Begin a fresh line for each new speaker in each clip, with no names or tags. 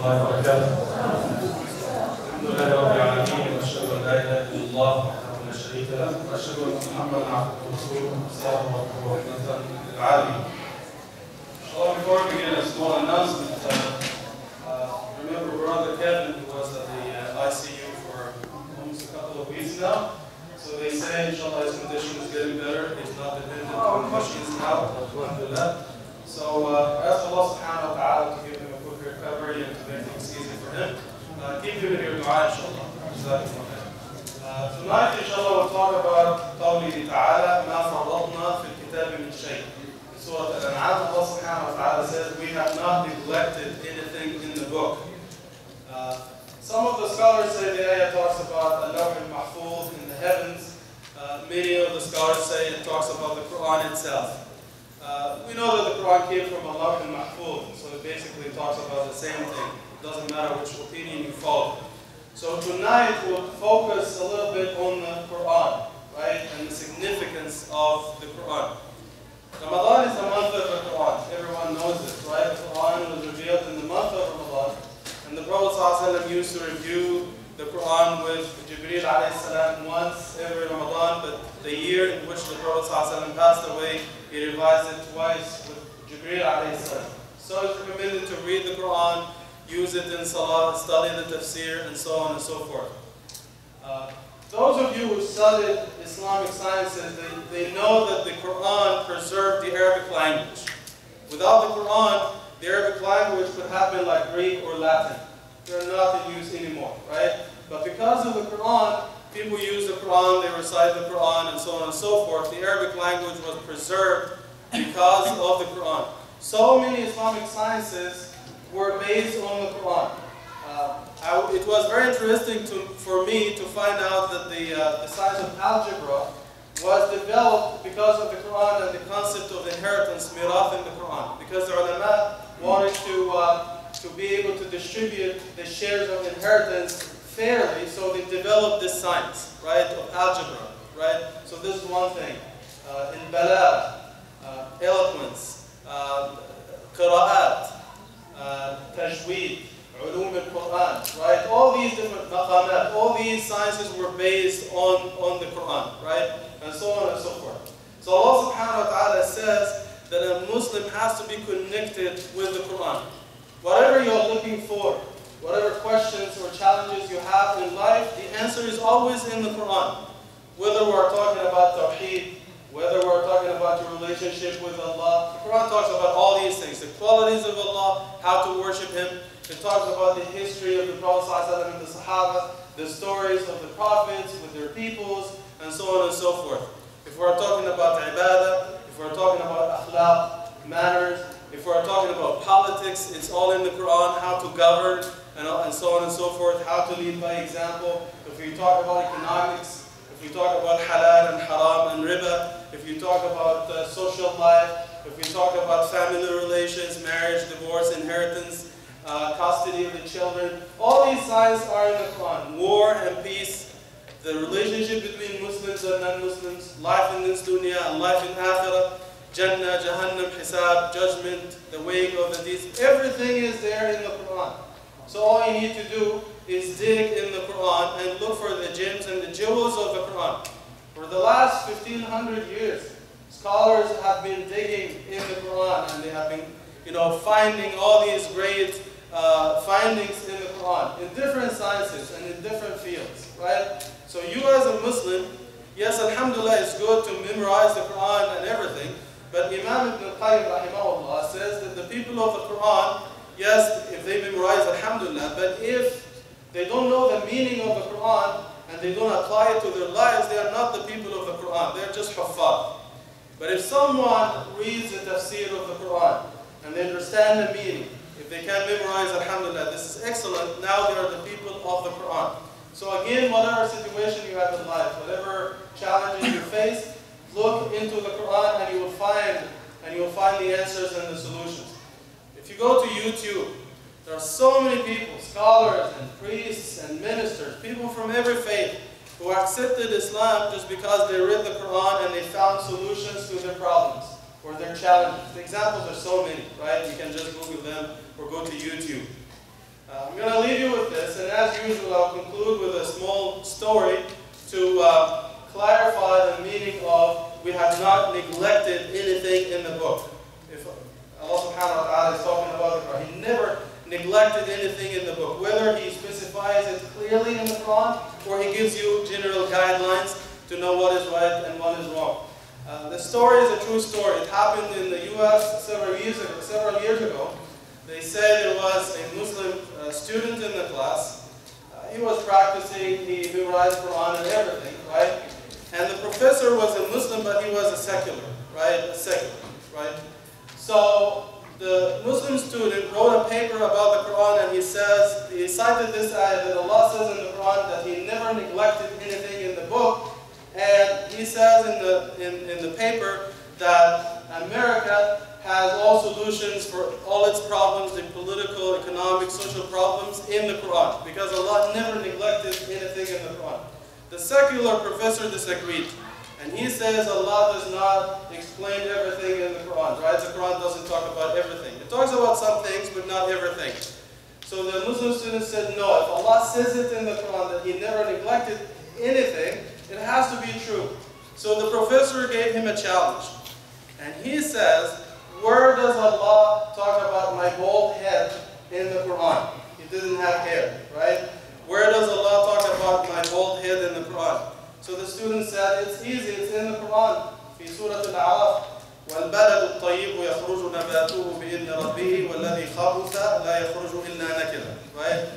الله وبركاته. الحمد لله رب العالمين واشهد ان لا اله الا الله وحده لا شريك له واشهد ان محمدا عبده ورسوله صلى الله ورحمه للعالمين. Well, before we begin, a small announcement. Uh, uh, remember, brother Kevin, who was at the uh, ICU for almost a couple of weeks now. So they say, inshallah, his condition is getting better. He's not dependent on machines now. Alhamdulillah. So uh, ask Allah subhanahu keep dua inshallah. Tonight inshallah we'll talk about قوله تعالى ما فرطنا في الكتاب من شيء. Surah Al-An'am, Allah subhanahu wa ta'ala says, we have not neglected anything in the book. Some of the scholars say the ayah talks about Al-Lawh al-Mahfuz in the heavens. Uh, many of the scholars say it talks about the Quran itself. Uh, we know that the Quran came from al-Lawh al-Mahfuz, so it basically talks about the same thing. It doesn't matter which opinion you follow. So tonight we'll focus a little bit on the Quran, right, and the significance of the Quran. Ramadan is the month of the Quran. Everyone knows this, right? The Quran was revealed in the month of Ramadan. And the Prophet ﷺ used to review the Quran with alayhi salam once every Ramadan, but the year in which the Prophet ﷺ passed away, he revised it twice with alayhi salam. So it's recommended to read the Quran, use it in Salah, study the tafsir, and so on and so forth. Uh, those of you who studied Islamic sciences, they, they know that the Quran preserved the Arabic language. Without the Quran, the Arabic language would have been like Greek or Latin. They're not in use anymore, right? But because of the Quran, people use the Quran, they recite the Quran, and so on and so forth. The Arabic language was preserved because of the Quran. So many Islamic sciences were based on the Quran. Uh, I, it was very interesting to, for me to find out that the, uh, the science of algebra was developed because of the Quran and the concept of inheritance, mirath in the Quran. Because the ulama wanted to, uh, to be able to distribute the shares of inheritance fairly, so they developed this science, right, of algebra, right? So this is one thing. Uh, in balagh, uh, eloquence, uh, qira'at, Uh, tajweed, ulum al-Quran, right? All these different maqamat, all these sciences were based on, on the Quran, right? And so on and so forth. So Allah subhanahu wa ta'ala says that a Muslim has to be connected with the Quran. Whatever you're looking for, whatever questions or challenges you have in life, the answer is always in the Quran. Whether we're talking about tawheed, whether we're talking about your relationship with Allah, the Quran talks about all these things, the qualities of Allah, how to worship Him, it talks about the history of the Prophet and the Sahaba, the stories of the prophets with their peoples, and so on and so forth. If we're talking about ibadah, if we're talking about akhlaq, manners, if we're talking about politics, it's all in the Quran, how to govern, and, and so on and so forth, how to lead by example. If we talk about economics, if we talk about halal and haram and if you talk about uh, social life, if we talk about family relations, marriage, divorce, inheritance, uh, custody of the children. All these signs are in the Quran. War and peace, the relationship between Muslims and non-Muslims, life in this dunya and life in akhirah, Jannah, Jahannam, Hisab, judgment, the weighing of the deeds. Everything is there in the Quran. So all you need to do is dig in the Quran and look for the gems and the jewels of the Quran. For the last 1500 years, scholars have been digging in the Quran and they have been you know, finding all these great uh, findings in the Quran, in different sciences and in different fields, right? So you as a Muslim, yes, alhamdulillah, it's good to memorize the Quran and everything, but Imam Ibn rahimahullah says that the people of the Quran, yes, if they memorize, alhamdulillah, but if they don't know the meaning of the Quran they don't apply it to their lives, they are not the people of the Quran, they're just huffaz. But if someone reads the tafsir of the Quran and they understand the meaning, if they can memorize, alhamdulillah, this is excellent. Now they are the people of the Quran. So again, whatever situation you have in life, whatever challenges you face, look into the Quran and you will find and you will find the answers and the solutions. If you go to YouTube, there are so many people, scholars and priests and ministers, people from every faith, who accepted Islam just because they read the Quran and they found solutions to their problems or their challenges. The examples are so many, right? You can just Google them or go to YouTube. Uh, I'm going to leave you with this, and as usual, I'll conclude with a small story to uh, clarify the meaning of we have not neglected anything in the book. If Allah subhanahu wa ta'ala is talking about the Quran, He never neglected anything in the book, whether He specifies it clearly in the Quran or He gives you general guidelines to know what is right and what is wrong. Uh, the story is a true story. It happened in the U.S. several years ago. Several years ago. They said there was a Muslim uh, student in the class. Uh, he was practicing, he memorized Quran and everything, right? And the professor was a Muslim, but he was a secular, right? A secular, right? So the Muslim student wrote a paper about the Quran and he says, he cited this ayah that Allah says in the Quran that He never neglected anything in the book and he says in the, in, in the paper that America has all solutions for all its problems, the political, economic, social problems in the Quran, because Allah never neglected anything in the Quran. The secular professor disagreed, and he says Allah does not explain everything in the Quran, right? The Quran doesn't talk about everything. It talks about some things, but not everything. So the Muslim student said, no, if Allah says it in the Quran that He never neglected anything, it has to be true. So the professor gave him a challenge. And he says, where does Allah talk about my bald head in the Quran? He didn't have hair, right? Where does Allah talk about my bald head in the Quran? So that it's easy, it's in the Quran, في سورة الأعراف والبلد الطيب يخرج نباته بإذن ربه والذي خبث لا يخرج إلا نكدا right?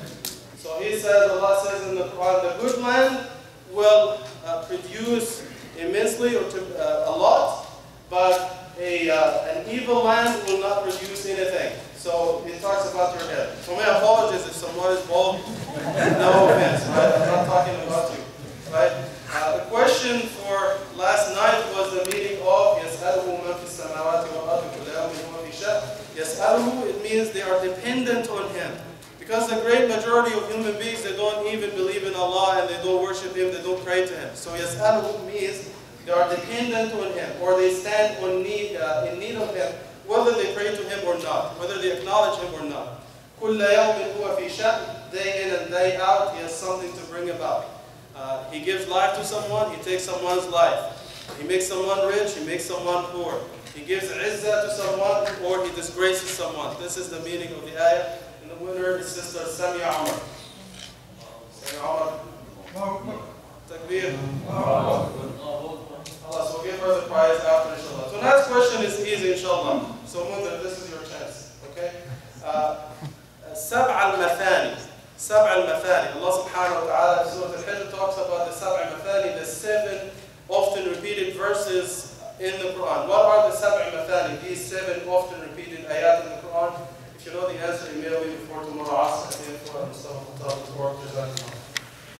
So he says Allah says in the Quran the good land will uh, produce immensely or to, uh, a lot but a uh, an evil land will not produce anything. So it talks about your head. So my apologies if someone is bald no offense right? of human beings, they don't even believe in Allah and they don't worship Him, they don't pray to Him. So yas'aluhu means they are dependent on Him or they stand on need, uh, in need of Him, whether they pray to Him or not, whether they acknowledge Him or not. كُلَّ يَوْمٍ هُوَ فِي شَأْنٍ Day in and day out, He has something to bring about. Uh, he gives life to someone, He takes someone's life. He makes someone rich, He makes someone poor. He gives izzah to someone or He disgraces someone. This is the meaning of the ayah. And the winner is Sister Samia Amr. So we'll give her the prize after, inshallah. So last question is easy, inshallah. So this is your chance, okay? Sab'a al-mathani. Al-mathani. Allah subhanahu wa ta'ala in Surah Al-Hijr talks about the al-mathani, the seven often repeated verses in the Quran.